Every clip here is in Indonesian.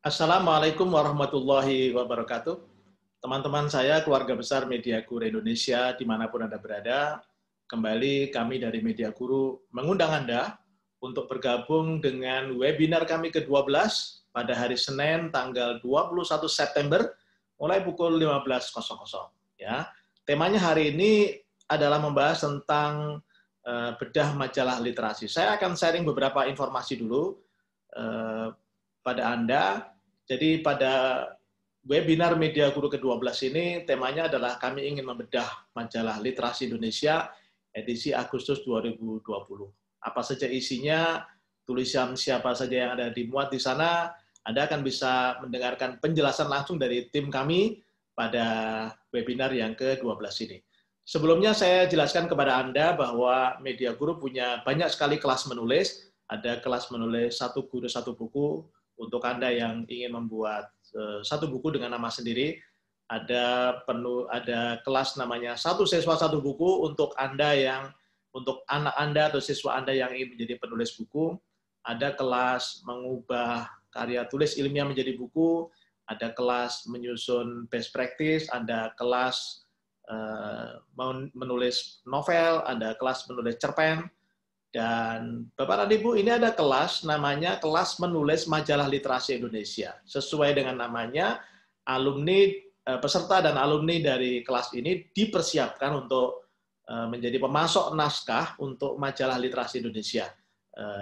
Assalamualaikum warahmatullahi wabarakatuh. Teman-teman saya, keluarga besar Media Guru Indonesia, di mana pun Anda berada, kembali kami dari Media Guru mengundang Anda untuk bergabung dengan webinar kami ke-12 pada hari Senin tanggal 21 September mulai pukul 15.00. Ya, temanya hari ini adalah membahas tentang uh, bedah majalah literasi. Saya akan sharing beberapa informasi dulu uh, pada Anda. Jadi pada webinar Media Guru ke-12 ini temanya adalah kami ingin membedah majalah literasi Indonesia edisi Agustus 2020. Apa saja isinya, tulisan siapa saja yang ada dimuat di sana, Anda akan bisa mendengarkan penjelasan langsung dari tim kami pada webinar yang ke-12 ini. Sebelumnya saya jelaskan kepada Anda bahwa Media Guru punya banyak sekali kelas menulis. Ada kelas menulis satu guru satu buku untuk Anda yang ingin membuat eh, satu buku dengan nama sendiri. Ada penuh ada kelas namanya satu siswa satu buku untuk Anda yang untuk anak Anda atau siswa Anda yang ingin menjadi penulis buku. Ada kelas mengubah karya tulis ilmiah menjadi buku ada kelas menyusun best practice, ada kelas uh, menulis novel, ada kelas menulis cerpen, dan Bapak dan Ibu ini ada kelas namanya kelas menulis majalah literasi Indonesia. Sesuai dengan namanya, alumni uh, peserta dan alumni dari kelas ini dipersiapkan untuk uh, menjadi pemasok naskah untuk majalah literasi Indonesia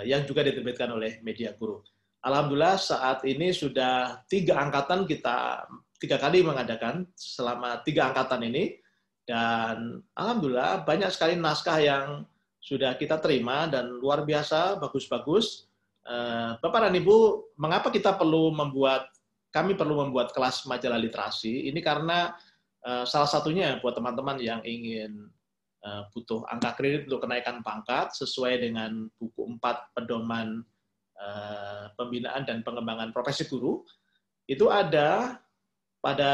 yang juga diterbitkan oleh Media Guru. Alhamdulillah saat ini sudah tiga angkatan kita tiga kali mengadakan selama tiga angkatan ini dan alhamdulillah banyak sekali naskah yang sudah kita terima dan luar biasa bagus-bagus. Eh, Bapak dan Ibu, mengapa kita perlu membuat kami perlu membuat kelas majalah literasi? Ini karena eh, salah satunya buat teman-teman yang ingin eh, butuh angka kredit untuk kenaikan pangkat sesuai dengan buku 4 pedoman pembinaan dan pengembangan profesi guru itu ada pada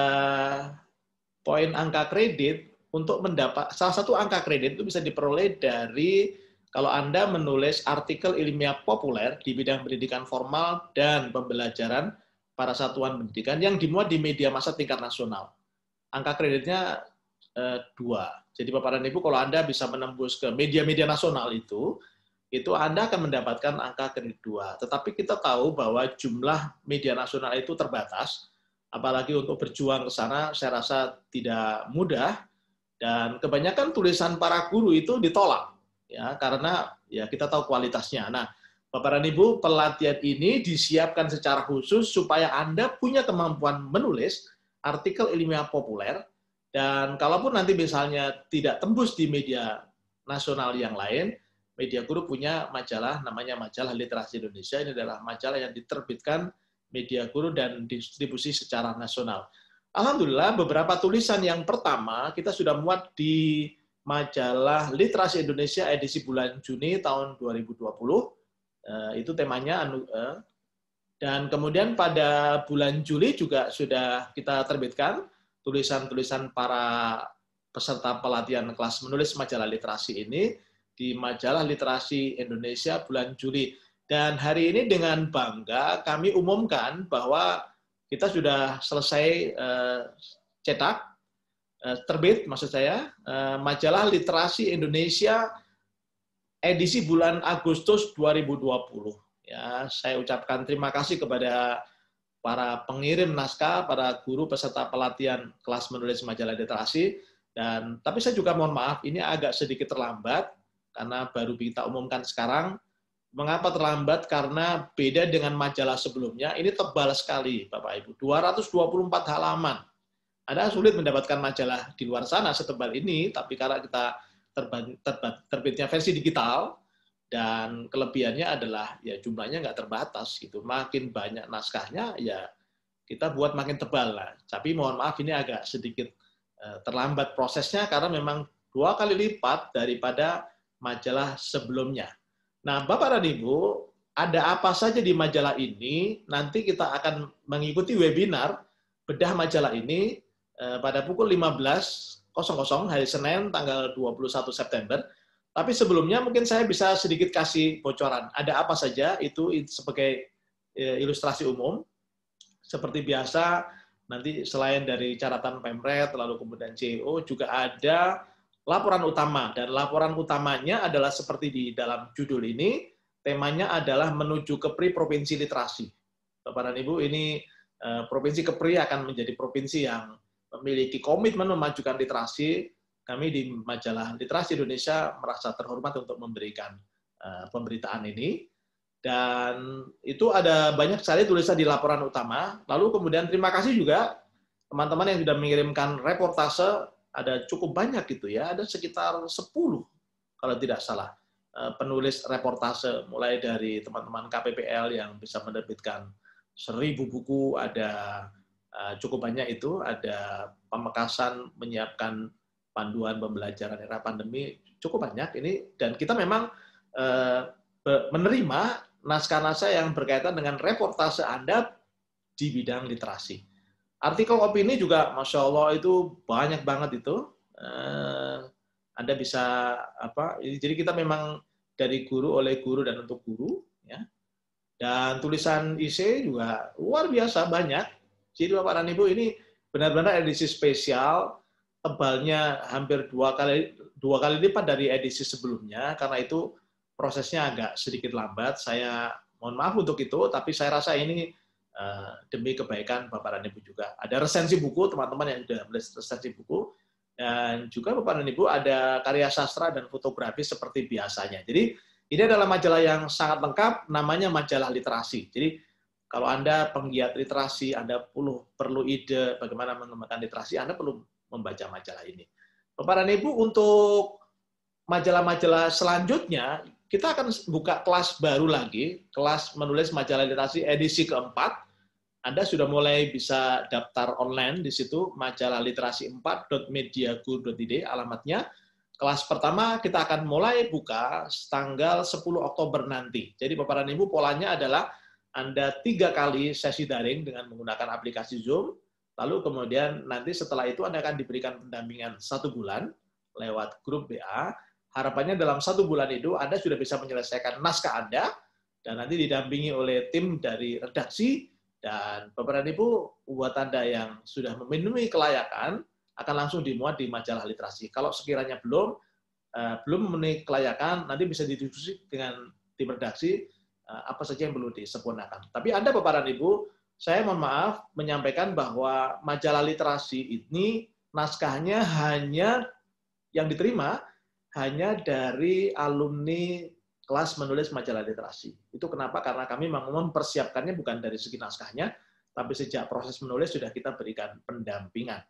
poin angka kredit untuk mendapat salah satu angka kredit itu bisa diperoleh dari kalau Anda menulis artikel ilmiah populer di bidang pendidikan formal dan pembelajaran para satuan pendidikan yang dimuat di media massa tingkat nasional. Angka kreditnya eh, dua. Jadi Bapak dan Ibu kalau Anda bisa menembus ke media-media nasional itu, itu Anda akan mendapatkan angka kredit dua. Tetapi kita tahu bahwa jumlah media nasional itu terbatas, apalagi untuk berjuang ke sana saya rasa tidak mudah dan kebanyakan tulisan para guru itu ditolak ya karena ya kita tahu kualitasnya. Nah, Bapak dan Ibu, pelatihan ini disiapkan secara khusus supaya Anda punya kemampuan menulis artikel ilmiah populer dan kalaupun nanti misalnya tidak tembus di media nasional yang lain, Media Guru punya majalah namanya Majalah Literasi Indonesia. Ini adalah majalah yang diterbitkan Media Guru dan distribusi secara nasional. Alhamdulillah beberapa tulisan yang pertama kita sudah muat di majalah Literasi Indonesia edisi bulan Juni tahun 2020. Eh, itu temanya anu, eh. dan kemudian pada bulan Juli juga sudah kita terbitkan tulisan-tulisan para peserta pelatihan kelas menulis majalah literasi ini di majalah Literasi Indonesia bulan Juli. Dan hari ini dengan bangga kami umumkan bahwa kita sudah selesai uh, cetak, uh, terbit maksud saya, uh, majalah Literasi Indonesia edisi bulan Agustus 2020. Ya, saya ucapkan terima kasih kepada para pengirim naskah, para guru peserta pelatihan kelas menulis majalah literasi, dan tapi saya juga mohon maaf, ini agak sedikit terlambat karena baru kita umumkan sekarang. Mengapa terlambat? Karena beda dengan majalah sebelumnya, ini tebal sekali Bapak Ibu, 224 halaman. Ada sulit mendapatkan majalah di luar sana setebal ini, tapi karena kita terbitnya versi digital, dan kelebihannya adalah ya jumlahnya nggak terbatas gitu. Makin banyak naskahnya ya kita buat makin tebal lah. Tapi mohon maaf ini agak sedikit eh, terlambat prosesnya karena memang dua kali lipat daripada majalah sebelumnya. Nah, Bapak dan Ibu, ada apa saja di majalah ini? Nanti kita akan mengikuti webinar bedah majalah ini eh, pada pukul 15.00 hari Senin tanggal 21 September. Tapi sebelumnya mungkin saya bisa sedikit kasih bocoran. Ada apa saja itu sebagai eh, ilustrasi umum. seperti biasa, nanti selain dari catatan Pemret, lalu kemudian CEO, juga ada laporan utama. Dan laporan utamanya adalah seperti di dalam judul ini, temanya adalah menuju Kepri Provinsi Literasi. Bapak dan Ibu, ini eh, Provinsi Kepri akan menjadi provinsi yang memiliki komitmen memajukan literasi. Kami di majalah Literasi Indonesia merasa terhormat untuk memberikan eh, pemberitaan ini dan itu ada banyak sekali tulisan di laporan utama. Lalu kemudian terima kasih juga teman-teman yang sudah mengirimkan reportase, ada cukup banyak gitu ya, ada sekitar 10 kalau tidak salah eh, penulis reportase mulai dari teman-teman KPPL yang bisa menerbitkan seribu buku, ada eh, cukup banyak itu, ada pemekasan menyiapkan panduan pembelajaran era pandemi cukup banyak ini dan kita memang eh, menerima naskah-naskah yang berkaitan dengan reportase Anda di bidang literasi. Artikel opini juga, masya Allah itu banyak banget itu. Eh, Anda bisa apa? Jadi kita memang dari guru oleh guru dan untuk guru, ya. Dan tulisan IC juga luar biasa banyak. Jadi Bapak dan Ibu ini benar-benar edisi spesial, tebalnya hampir dua kali dua kali lipat dari edisi sebelumnya. Karena itu prosesnya agak sedikit lambat. Saya mohon maaf untuk itu, tapi saya rasa ini uh, demi kebaikan Bapak dan Ibu juga. Ada resensi buku, teman-teman yang sudah beli resensi buku, dan juga Bapak dan Ibu ada karya sastra dan fotografi seperti biasanya. Jadi ini adalah majalah yang sangat lengkap, namanya majalah literasi. Jadi kalau Anda penggiat literasi, Anda perlu perlu ide bagaimana mengembangkan literasi, Anda perlu membaca majalah ini. Bapak dan Ibu, untuk majalah-majalah selanjutnya kita akan buka kelas baru lagi, kelas menulis majalah literasi edisi keempat. Anda sudah mulai bisa daftar online di situ, majalah literasi 4.mediaguru.id alamatnya. Kelas pertama kita akan mulai buka tanggal 10 Oktober nanti. Jadi Bapak dan Ibu polanya adalah Anda tiga kali sesi daring dengan menggunakan aplikasi Zoom, lalu kemudian nanti setelah itu Anda akan diberikan pendampingan satu bulan lewat grup BA, harapannya dalam satu bulan itu Anda sudah bisa menyelesaikan naskah Anda, dan nanti didampingi oleh tim dari redaksi, dan Bapak dan Ibu, buat Anda yang sudah memenuhi kelayakan, akan langsung dimuat di majalah literasi. Kalau sekiranya belum, uh, belum memenuhi kelayakan, nanti bisa didiskusi dengan tim redaksi, uh, apa saja yang perlu disempurnakan. Tapi Anda, Bapak dan Ibu, saya mohon maaf menyampaikan bahwa majalah literasi ini naskahnya hanya yang diterima hanya dari alumni kelas menulis majalah literasi. Itu kenapa? Karena kami mempersiapkannya bukan dari segi naskahnya, tapi sejak proses menulis sudah kita berikan pendampingan.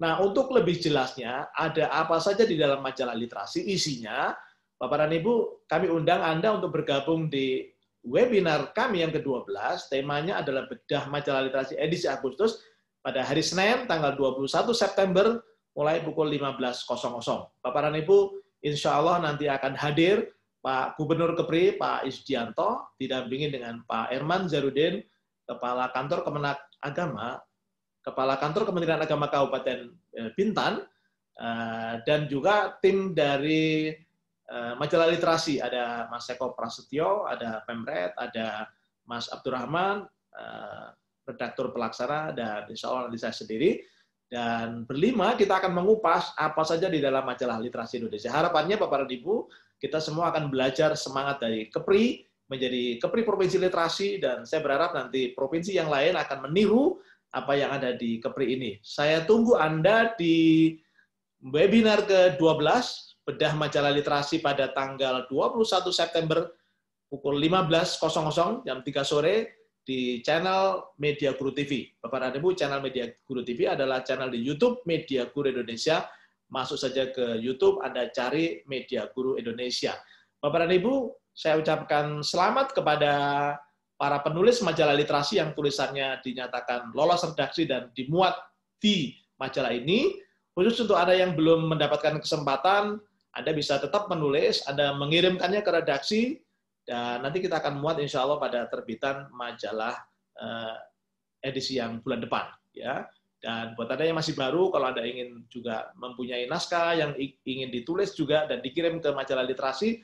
Nah, untuk lebih jelasnya, ada apa saja di dalam majalah literasi, isinya, Bapak dan Ibu, kami undang Anda untuk bergabung di webinar kami yang ke-12, temanya adalah bedah majalah literasi edisi Agustus, pada hari Senin, tanggal 21 September, mulai pukul 15.00. Bapak dan Ibu, insya Allah nanti akan hadir Pak Gubernur Kepri, Pak Isdianto, didampingi dengan Pak Erman Zarudin, Kepala Kantor Kemenak Agama, Kepala Kantor Kementerian Agama Kabupaten eh, Bintan, eh, dan juga tim dari eh, Majalah Literasi, ada Mas Eko Prasetyo, ada Pemret, ada Mas Abdurrahman, redaktur pelaksana, dan insya Allah nanti saya sendiri, dan berlima kita akan mengupas apa saja di dalam majalah literasi Indonesia. Harapannya Bapak dan Ibu, kita semua akan belajar semangat dari Kepri menjadi Kepri Provinsi Literasi dan saya berharap nanti provinsi yang lain akan meniru apa yang ada di Kepri ini. Saya tunggu Anda di webinar ke-12 bedah majalah literasi pada tanggal 21 September pukul 15.00 jam 3 sore di channel Media Guru TV. Bapak dan Ibu, channel Media Guru TV adalah channel di YouTube Media Guru Indonesia. Masuk saja ke YouTube, Anda cari Media Guru Indonesia. Bapak dan Ibu, saya ucapkan selamat kepada para penulis majalah literasi yang tulisannya dinyatakan lolos redaksi dan dimuat di majalah ini. Khusus untuk Anda yang belum mendapatkan kesempatan, Anda bisa tetap menulis, Anda mengirimkannya ke redaksi, dan nanti kita akan muat insya Allah pada terbitan majalah uh, edisi yang bulan depan. ya. Dan buat Anda yang masih baru, kalau Anda ingin juga mempunyai naskah yang ingin ditulis juga dan dikirim ke majalah literasi,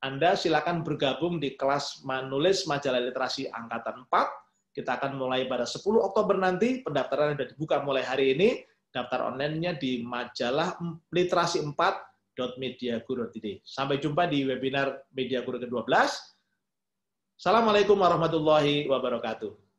Anda silakan bergabung di kelas menulis majalah literasi angkatan 4 Kita akan mulai pada 10 Oktober nanti, pendaftaran sudah dibuka mulai hari ini, daftar online-nya di majalah literasi 4.mediaguru.id. Sampai jumpa di webinar Media Guru ke-12. Assalamualaikum warahmatullahi wabarakatuh.